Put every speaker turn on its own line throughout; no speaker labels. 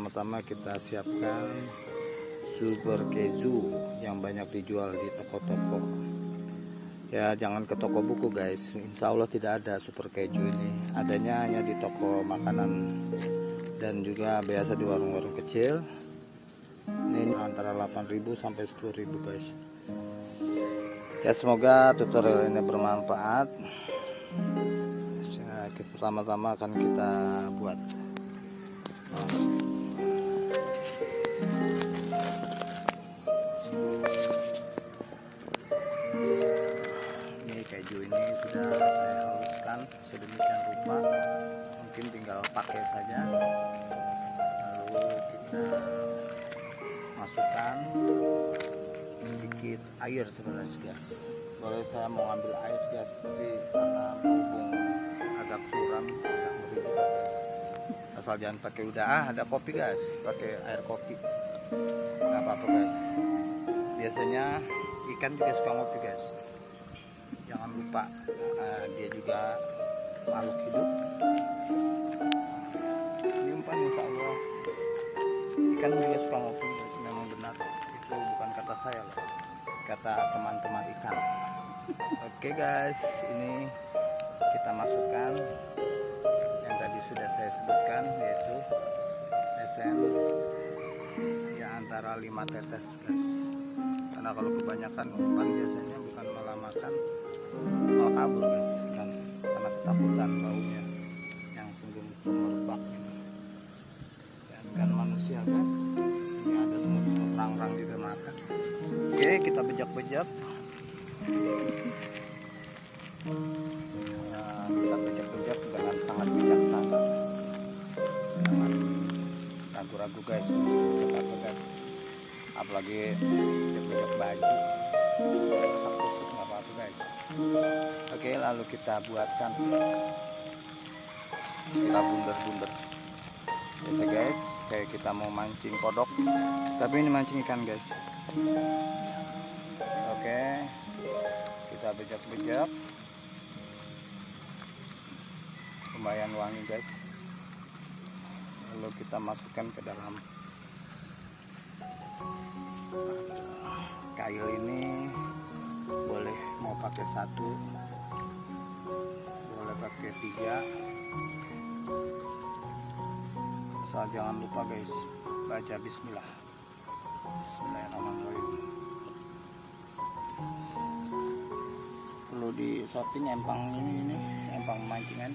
pertama-tama kita siapkan super keju yang banyak dijual di toko-toko. Ya jangan ke toko buku guys. Insya Allah tidak ada super keju ini. Adanya hanya di toko makanan dan juga biasa di warung-warung kecil. Ini antara 8000 sampai 10000 guys. Ya semoga tutorial ini bermanfaat. Ya, pertama-tama akan kita buat ini keju ini sudah saya haluskan sedemikian rupa. Mungkin tinggal pakai saja. Lalu kita masukkan sedikit air sebenarnya guys boleh saya mau ambil air guys tapi karena berhubung agak suram agak juga guys. Asal jangan pakai udah ah ada kopi guys. Pakai air kopi. Nggak apa-apa guys biasanya ikan juga suka ngopi guys. Jangan lupa uh, dia juga makhluk hidup. Ini umpan insya Allah ikan juga suka ngopi guys. Memang benar. Itu bukan kata saya loh. Kata teman-teman ikan. Oke guys. Ini kita masukkan. Yang tadi sudah saya sebutkan yaitu ya antara 5 tetes guys. Karena kalau kebanyakan umpan biasanya bukan malah makan malah kabur guys. Kan? Karena ketakutan baunya yang sungguh merupak ini. Dan kan manusia guys ini ada semut-semut rang-rang juga makan oke kita bejak-bejak apalagi bejak-bejak baju. Rusak-rusak nggak apa-apa guys. Oke lalu kita buatkan. Kita bunder-bunder. Biasa guys. Kayak kita mau mancing kodok. Tapi ini mancing ikan guys. Oke. Kita bejak-bejak lumayan wangi guys. Lalu kita masukkan ke dalam kail ini boleh mau pakai satu boleh pakai tiga. Asal jangan lupa guys baca bismillah. Bismillahirrahmanirrahim. Perlu di shooting empang ini ini empang mancingan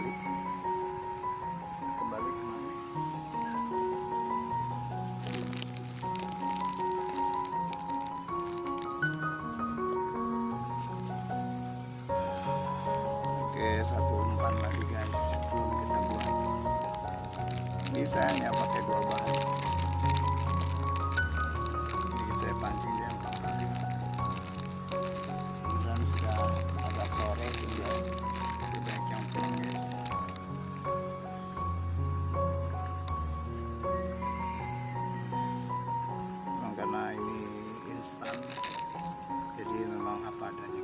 kembali. Kembali ke mana? Oke, satu umpan lagi guys. Belum kita buat. Bisa hanya pakai dua bahan. Apa adanya